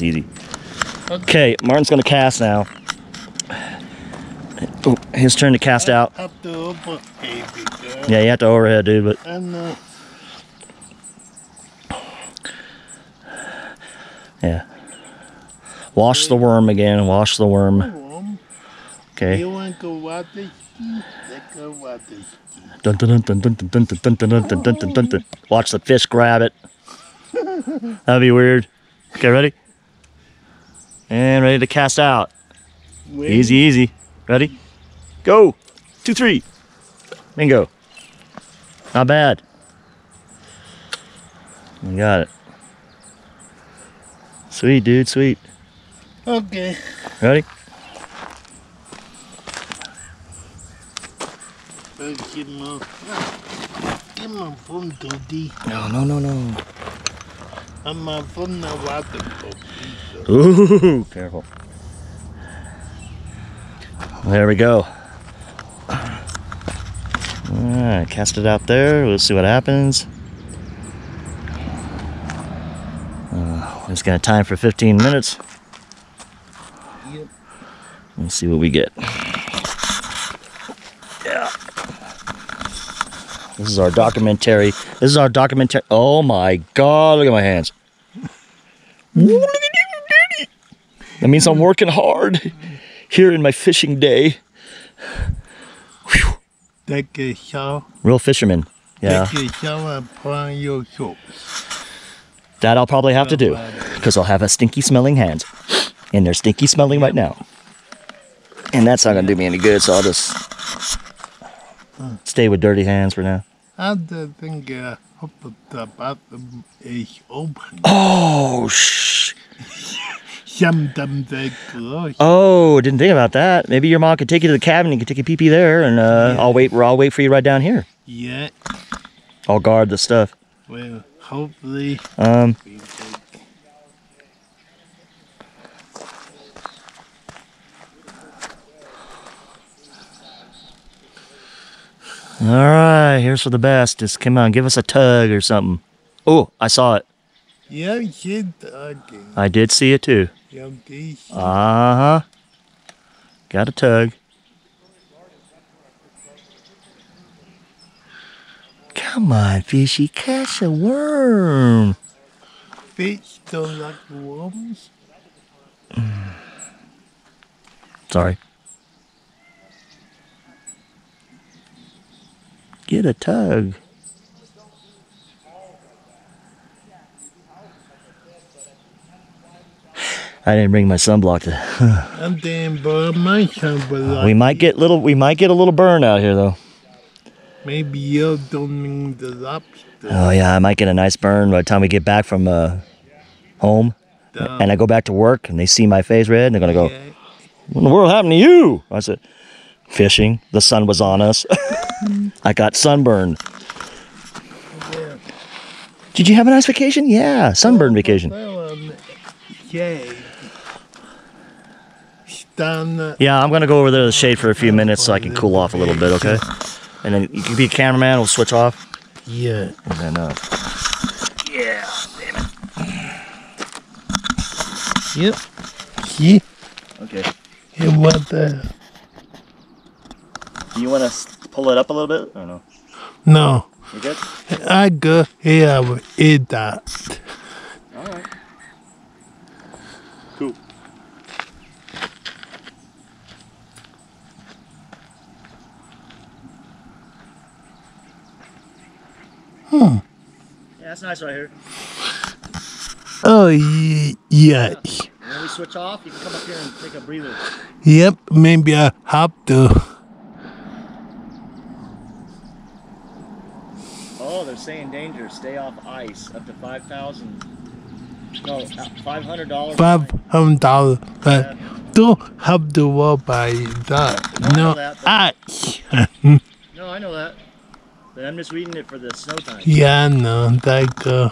was easy. Okay, Martin's going to cast now. Oh, his turn to cast out. Yeah, you have to overhead, dude. But yeah, wash the worm again. Wash the worm. Okay. Watch the fish grab it. That'd be weird. Okay, ready? And ready to cast out. Wait. Easy, easy. Ready? Go. Two, three. Bingo. Not bad. You got it. Sweet, dude. Sweet. Okay. Ready? Give me, give me phone, Dodie. No, no, no, no. I'm a phone the water puppy. Ooh, careful. There we go. Alright, cast it out there. We'll see what happens. Uh, it's gonna time for 15 minutes. Yep. Let's see what we get. This is our documentary. This is our documentary. Oh my god, look at my hands. That means I'm working hard here in my fishing day. Take a shower. Real fisherman. Yeah. Take a shower upon your shorts. That I'll probably have to do because I'll have a stinky smelling hands. And they're stinky smelling right now. And that's not going to do me any good, so I'll just stay with dirty hands for now. Think uh, hope the bathroom is open. Oh, shh. Oh, didn't think about that. Maybe your mom could take you to the cabin. And you could take a pee pee there, and uh, I'll wait. I'll wait for you right down here. Yeah. I'll guard the stuff. Well, hopefully Um, all right. Here's for the best. Just come on, give us a tug or something. Oh, I saw it. Yeah. I did see it too. Uh huh. Got a tug. Come on, fishy, catch a worm. Fish don't like worms. Sorry. Get a tug. I didn't bring my sunblock to. I'm damn boy, my was like we might get little. We might get a little burn out here though. maybe you don't mean the lobster. Oh yeah, I might get a nice burn by the time we get back from uh, home, Dumb. and I go back to work, and they see my face red, and they're gonna go, Yeah. "What in the world happened to you?" I said, "Fishing. The sun was on us. I got sunburned." Yeah. Did you have a nice vacation? Yeah, sunburn vacation. Well, um, yeah. Yeah, I'm gonna go over there to the shade for a few minutes so I can cool off a little bit, okay? And then you can be a cameraman. We'll switch off. Yeah. And then, uh, yeah, Yep. Yeah. okay. Yeah, what the? Do you want to pull it up a little bit or no? No. You good? I go here with it that. All right. Cool. Hmm. Yeah, that's nice right here. Oh, ye- yeah. And when we switch off, you can come up here and take a breather. Yep, maybe I have to. Oh, they're saying danger. Stay off ice. Up to five thousand. No, five hundred dollars. Five hundred dollars, but don't have to worry about that. I know No, that, but- I. No, I know that. But I'm just reading it for the snow time. yeah, no, that go.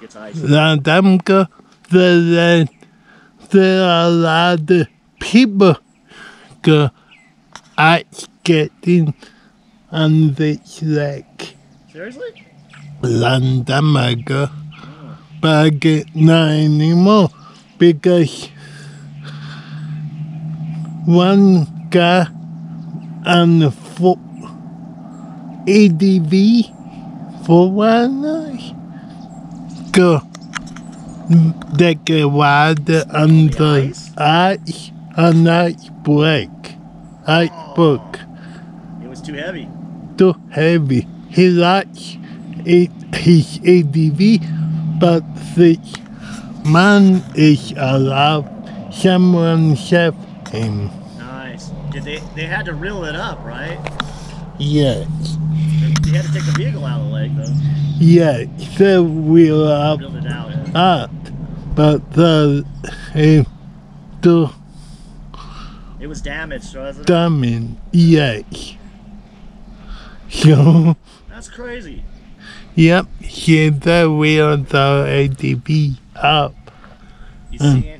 Gets ice. That them go. There, there are a lot of people go. I getting on this lake. Seriously? Landamaga oh. it 90 more because one guy on the foot ATV for one night go that get wide on the ice on ice break. Ice oh. book. It was too heavy. Too heavy. He likes it, his ATV, but the man is allowed someone save him. Nice. Did they? They had to reel it up, right? Yes, They had to take the vehicle out of the lake, though. yes, the wheel up, Reeled it out. yeah. up, but the uh, the It was damaged, wasn't it? diamond, yes. So, that's crazy. Yep, Here, the real the ADB up. You hmm. see,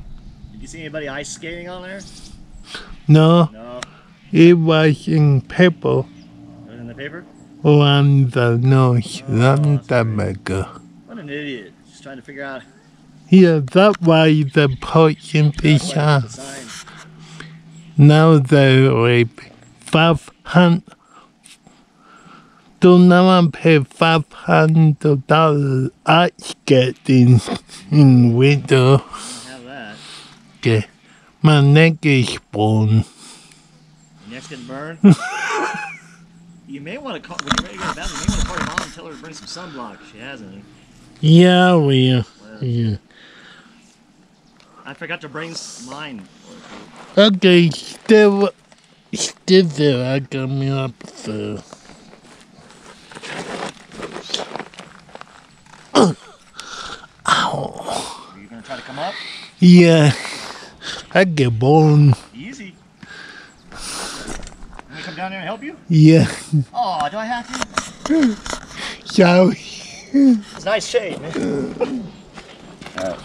you see anybody ice skating on there? No. No. It was in paper. It was in the paper? On the nose, oh, on the. What an idiot. Just trying to figure out. Yeah, that why the poaching fish Now they're like 500 donaban $500 ice skating in winter. How that? Okay. My neck is burned. Neck neck's burn? you may want to call, when you're ready to go to bed, you may want to call your mom and tell her to bring some sunblock. She hasn't. Any. Yeah, we, uh, well, yeah. I forgot to bring mine. Okay, still, still there, I got me up there. Are you gonna try to come up? Yeah, I get bone. Easy. Let me come down there and help you. Yeah, Oh, do I have to? sorry. It's nice shade, man. Oh.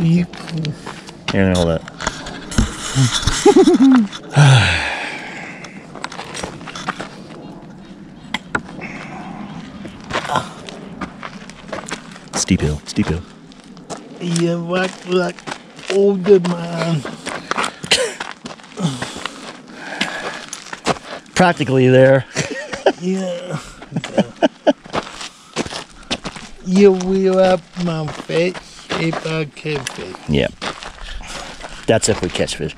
You, Here, hold that. steep hill, steep hill. you look like older man. Practically there. Yeah. you wheel up my face if I can fit. Yep. That's if we catch fish.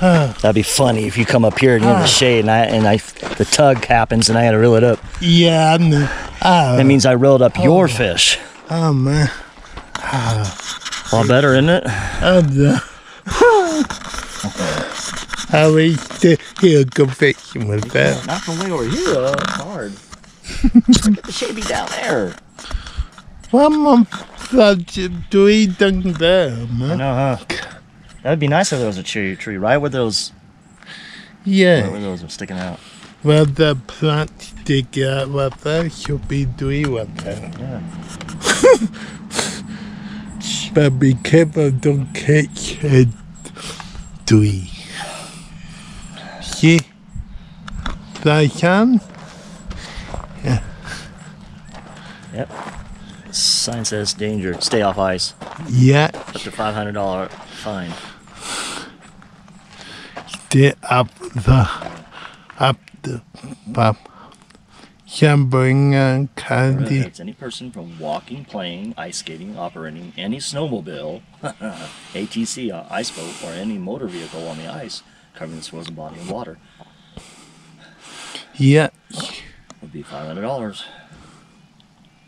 That'd be funny if you come up here and you're in the ah. shade and I and I the tug happens and I gotta reel it up. Yeah, I know. Ah, That means I reeled up your fish. oh man. A lot better, isn't it? I'm the. I wish to hear confession with that. Not from way over here. though. It's hard. Get the shabby down there. One more such doing there, I man. know, huh? That'd be nice if there was a tree, tree right where those, Yeah. where those are sticking out. Well, the plant stick out with that should be doing with that. Yeah. But be careful, don't catch it doing. See? That can? Yep. Sign says danger. Stay off ice. Yeah, Up to five hundred dollar fine. stay up the, up the, pop. Can bring uh, candy. Prohibits any person from walking, playing, ice skating, operating any snowmobile, ATC, uh, ice boat, or any motor vehicle on the ice covering the frozen body in water. Yeah, Would be five hundred dollars.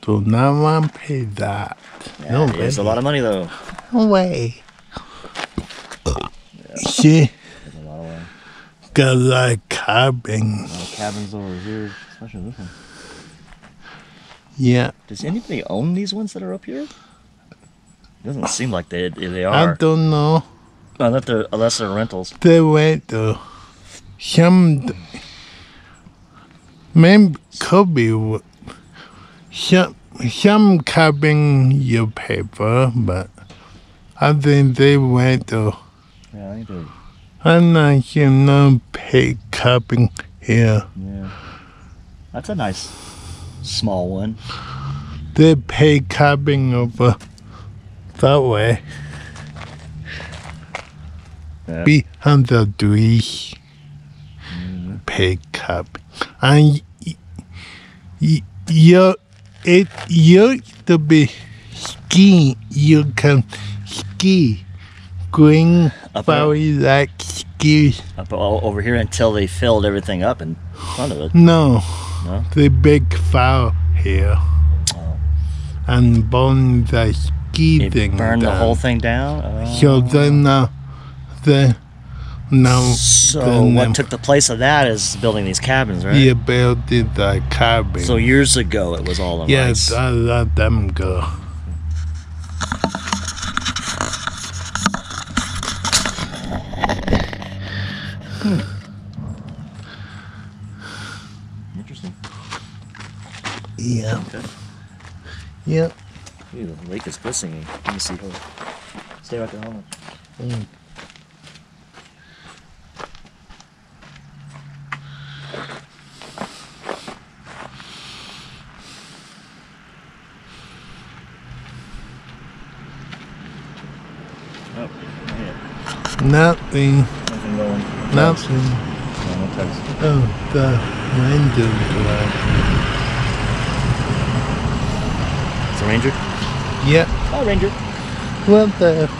do not want to pay that. Yeah, No it is a lot of money though. No way. See, There's a lot of, got like carbon. a lot of cabins over here, one. Yeah, Does anybody own these ones that are up here? It Doesn't seem like they they are. I don't know. Unless they're unless they're rentals. They went to some maybe could be w- some some cabin you pay for, but I think they went to Yeah, I think they're. I'm not you know pay cabin here. Yeah. That's a nice small one. they pay cabbing over uh, that way. Yeah. Behind the tree. Pay cab. And y- y- you, it used to be skiing. You can ski. Green Up? Valley like ski. Up over here until they filled everything up in front of it. No, No? the big fire here. Oh. And burn the ski It thing burned the whole thing down? Oh. So then uh, the now So then what um, took the place of that is building these cabins, right? you built the cabin. So years ago it was all in yes. I let them go. Interesting. Yeah. Okay. Yeah. Ooh, the lake is glistening. Let me see. Hold on. Stay right there. Hold on. Mm. Oh, yeah. Nothing. Nothing going. Nothing. No, no text. Oh, the window glass. It's a ranger? Yeah. Oh, ranger. Well, the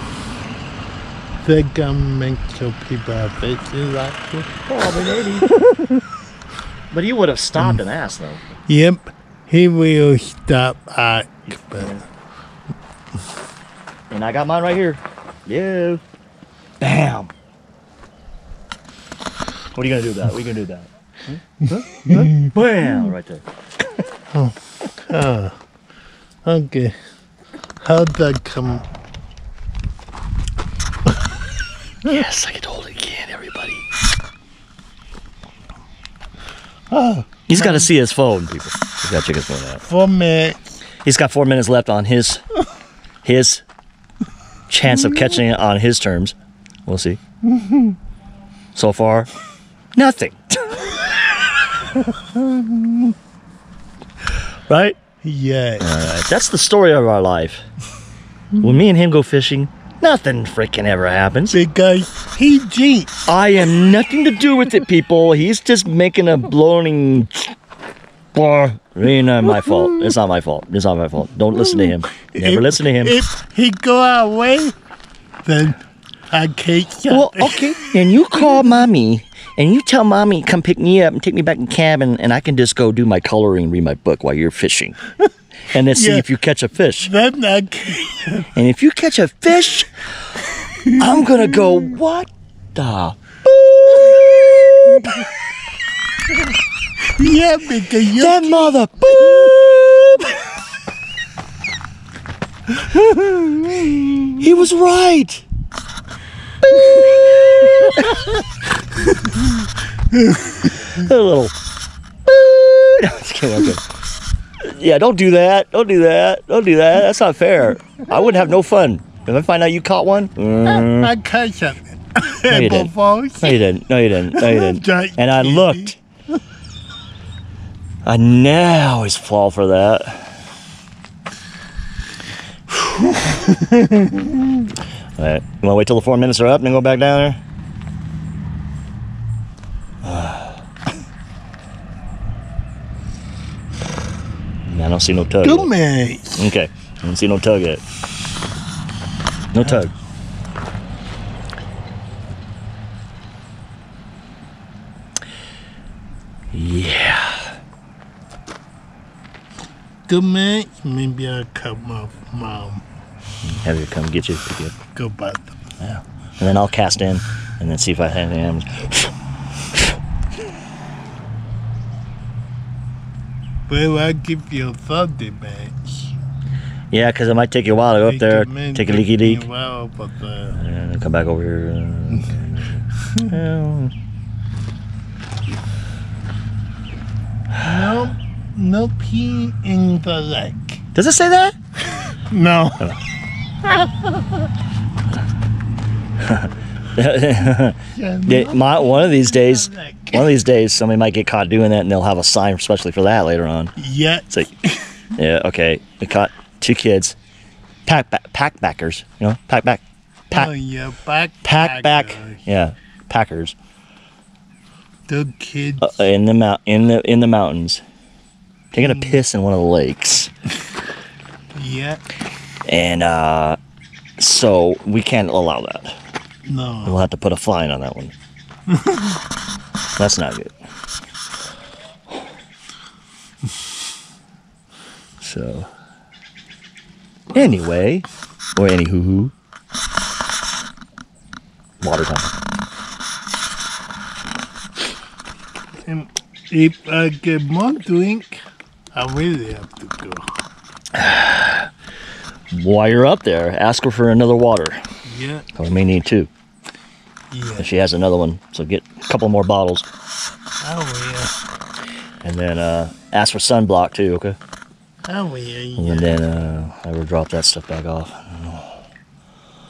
the government kill people have like this. Probably maybe. but he would have stopped and asked though. Yep. He will stop at And I got mine right here. Yeah. Bam. What are you gonna do with that? What are you gonna do with that? Huh? Bam! Right there. Ah, okay. How'd that come? Yes, I can hold it again, everybody. Oh, He's got to see his phone, people. He's got to check his phone out. four minutes. He's got four minutes left on his his chance of catching it on his terms. We'll see. So far, nothing. right? Yeah. Alright, That's the story of our life. When me and him go fishing, nothing freaking ever happens. Because he jinxed. I am nothing to do with it, people. He's just making a bloating. It ain't my fault. It's not my fault. It's not my fault. Don't listen to him. Never If- listen to him. If he go away, then I can't Well, okay. And you call mommy and you tell mommy come pick me up and take me back in the cabin, and I can just go do my coloring, and read my book while you're fishing, and then see Yeah. if you catch a fish. Then I can't. And if you catch a fish, I'm gonna go. What the? Yeah, because you That mother. he was right. a little. No, just kidding. Yeah, don't do that. Don't do that. Don't do that. That's not fair. I wouldn't have no fun. If I find out you caught one, mm, I caught something. No, you didn't. No, you didn't. No, you didn't. No, you didn't. And I looked. I now always fall for that. All right. You want to wait till the four minutes are up and then go back down there? I don't see no tug. Yet. minutes. Okay. I don't see no tug yet. No tug. Yeah. Good man, Maybe I'll come off mom. Have you come get you, pick you up. Go back. Yeah. And then I'll cast in and then see if I have any animals. Well, I'll give you 30 minutes. Yeah, because it might take you a while to go up there, take a leaky leak, but uh, and then come back over here. uh, well, no, no pee in the lake. Does it say that? No. Yeah, my, one of these days, one of these days, somebody might get caught doing that, and they'll have a sign especially for that later on. Yeah. It's like, Yeah, okay. We caught two kids, pack back, pack backers. You know, pack back, pack, oh, yeah, back, pack back. Yeah, packers The kids. uh, in the mount in the in the mountains, taking a piss in one of the lakes, yeah. And uh, so we can't allow that. No. We'll have to put a fine on that one. That's not good. So, anyway, or any hoo hoo. Water time. And if I get more drink, I really have to go. While you're up there, ask her for another water. Yeah. We may need two. Yeah. If she has another one, so get a couple more bottles. I will. And then uh, ask for sunblock too, okay? I will. And then uh, I will drop that stuff back off.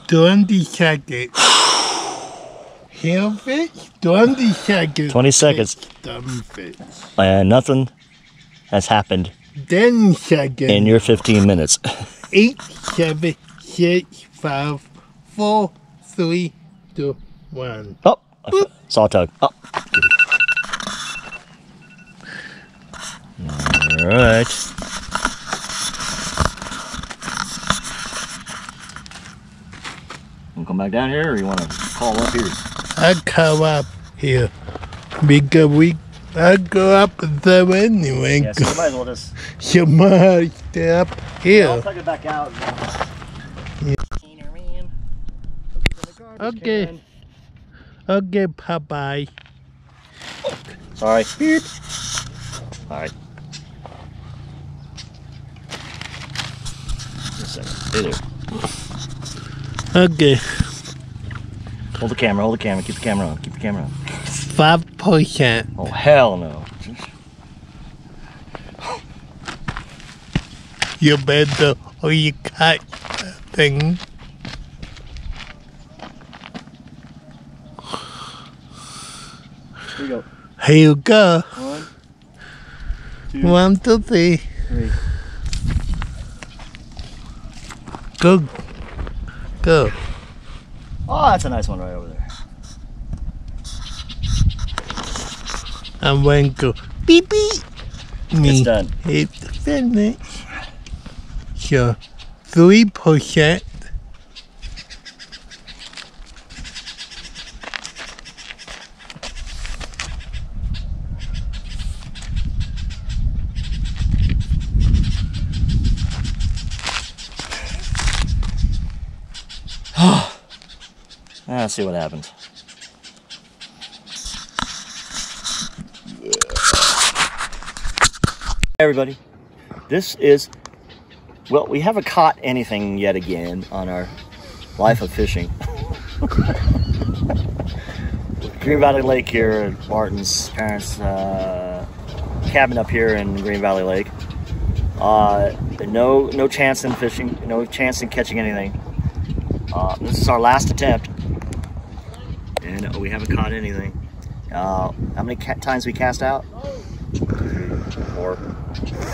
Twenty seconds. Hellfish? Twenty seconds. 20 seconds. Dumbfish. And nothing has happened Ten seconds. in your 15 minutes. Eight, seven, six, five, four, three, two, one. Oh, I f- saw tug. Oh. All right. Want to come back down here, or you want to call up here? I come up here because we I go up there anyway. Yeah, so you might as well just. You might stay up I'll here. it back out. Okay. Okay, bye bye. Sorry. Beep. All right. Just a second. Hey there. Okay, Hold the camera. Hold the camera. Keep the camera on. Keep the camera on. five percent. Oh hell no. You better or you cut thing. Here go. Here you go. One, two, One, two, three. three. Go. Go. Oh, that's a nice one right over there. I'm going to go beep beep. Me. It's done. It's finished. Three percent. Ah, let's see what happens. Hey everybody, this is well, we haven't caught anything yet again on our life of fishing. Green Valley Lake here at Martin's parents' uh, cabin up here in Green Valley Lake. Uh, no, no chance in fishing. No chance in catching anything. Uh, this is our last attempt, and we haven't caught anything. Uh, how many times we cast out? Four,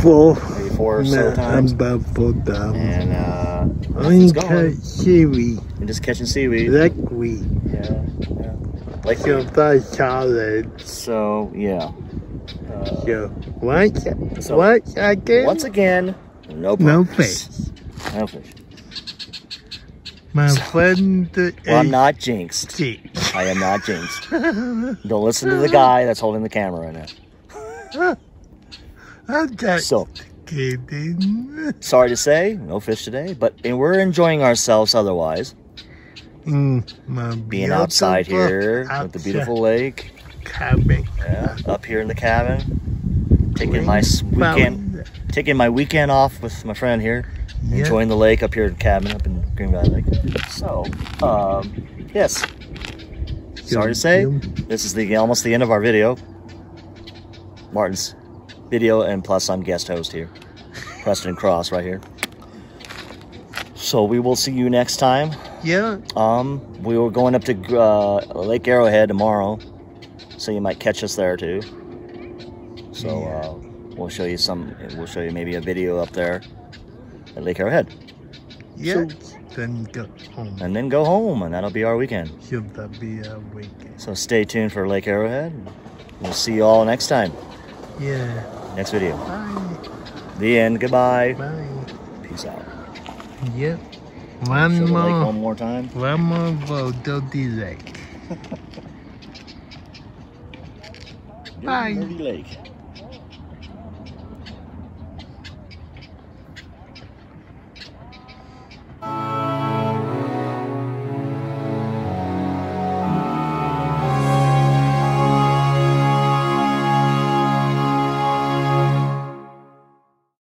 Four. Four or so times. about four times. And uh, I'm cut seaweed. We're just catching seaweed. Like we. Yeah, yeah. Like So that's solid. so, yeah. Uh, So once, So, once again, once again, no no fish. No fish. My friend Well, I'm not jinxed. sick. I am not jinxed. Don't listen to the guy that's holding the camera right now. I'm just So, kidding. sorry to say, no fish today, but we're enjoying ourselves otherwise. Mm, Being outside here with the beautiful lake, cabin. yeah, up here in the cabin, taking my weekend, taking my weekend off with my friend here, enjoying the lake up here in the cabin up in Green Valley Lake. So, um, yes, sorry to say, this is the almost the end of our video. Martin's video, and plus I'm guest host here, Preston Cross right here. So we will see you next time. Yeah. Um, we were going up to uh, Lake Arrowhead tomorrow, so you might catch us there too. So, Yeah. uh, we'll show you some. We'll show you maybe a video up there at Lake Arrowhead, Yeah. then go home. and then go home, and that'll be our weekend. Should that be a weekend? So stay tuned for Lake Arrowhead. We'll see you all next time. Yeah. Next video. Bye. The end. Goodbye. Bye. Peace out. Yep. One more. one more time. One more photo delay. Bye. Dirty Lake.